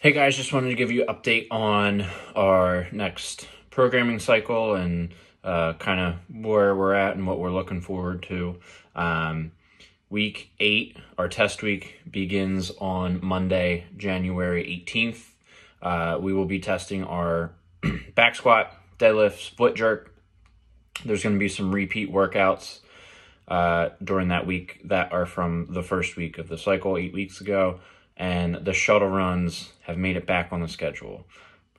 Hey guys, just wanted to give you an update on our next programming cycle and uh, kind of where we're at and what we're looking forward to. Um, week eight, our test week begins on Monday, January 18th. Uh, we will be testing our back squat, deadlift, split jerk. There's going to be some repeat workouts uh, during that week that are from the first week of the cycle eight weeks ago and the shuttle runs have made it back on the schedule.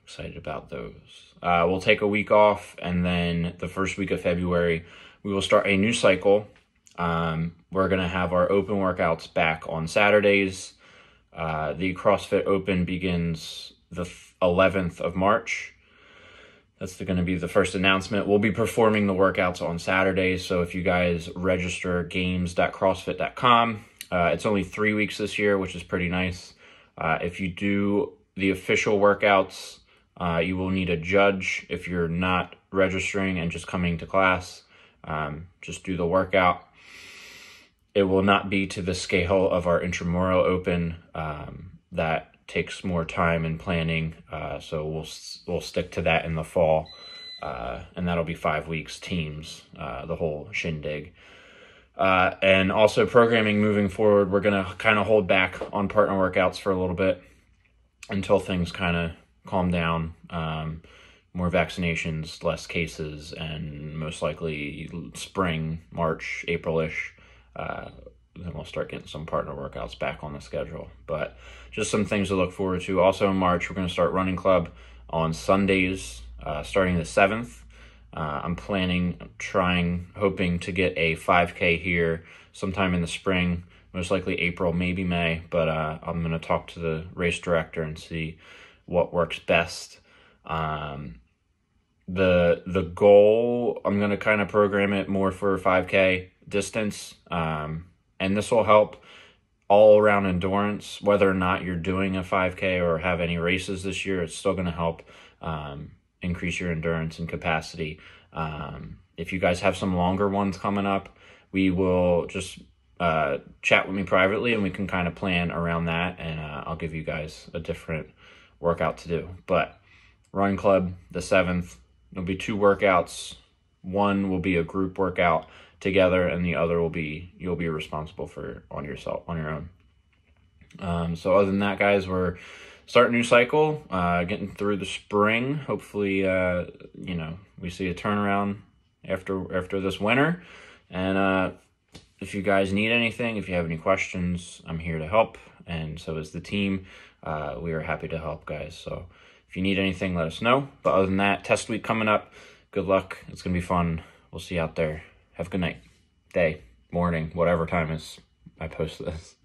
Excited about those. Uh, we'll take a week off, and then the first week of February, we will start a new cycle. Um, we're going to have our open workouts back on Saturdays. Uh, the CrossFit Open begins the 11th of March. That's going to be the first announcement. We'll be performing the workouts on Saturdays. So if you guys register games.crossfit.com, uh, it's only three weeks this year, which is pretty nice. Uh, if you do the official workouts, uh, you will need a judge if you're not registering and just coming to class. Um, just do the workout. It will not be to the scale of our intramural open. Um, that takes more time and planning, uh, so we'll we'll stick to that in the fall, uh, and that'll be five weeks teams, uh, the whole shindig. Uh, and also programming moving forward, we're going to kind of hold back on partner workouts for a little bit until things kind of calm down. Um, more vaccinations, less cases, and most likely spring, March, April-ish. Uh, then we'll start getting some partner workouts back on the schedule. But just some things to look forward to. Also in March, we're going to start running club on Sundays, uh, starting the 7th. Uh, I'm planning, trying, hoping to get a 5K here sometime in the spring, most likely April, maybe May. But uh, I'm going to talk to the race director and see what works best. Um, the the goal, I'm going to kind of program it more for 5K distance, um, and this will help all around endurance. Whether or not you're doing a 5K or have any races this year, it's still going to help. Um, increase your endurance and capacity. Um, if you guys have some longer ones coming up, we will just uh, chat with me privately and we can kind of plan around that and uh, I'll give you guys a different workout to do. But Run Club, the 7th, there'll be two workouts. One will be a group workout together and the other will be you'll be responsible for on yourself on your own. Um, so other than that, guys, we're start new cycle, uh, getting through the spring. Hopefully, uh, you know, we see a turnaround after after this winter. And uh, if you guys need anything, if you have any questions, I'm here to help. And so is the team. Uh, we are happy to help, guys. So if you need anything, let us know. But other than that, test week coming up. Good luck. It's going to be fun. We'll see you out there. Have a good night, day, morning, whatever time is I post this.